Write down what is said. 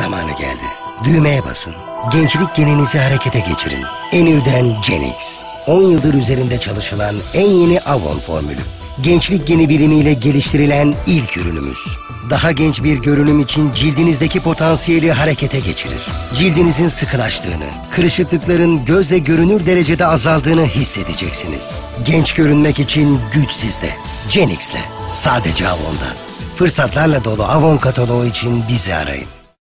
Zamanı geldi. Düğmeye basın. Gençlik geninizi harekete geçirin. Enü'den Genix. 10 yıldır üzerinde çalışılan en yeni Avon formülü. Gençlik geni bilimiyle geliştirilen ilk ürünümüz. Daha genç bir görünüm için cildinizdeki potansiyeli harekete geçirir. Cildinizin sıkılaştığını, kırışıklıkların gözle görünür derecede azaldığını hissedeceksiniz. Genç görünmek için güç sizde. Genix'le. Sadece Avon'dan. Fırsatlarla dolu Avon kataloğu için bizi arayın.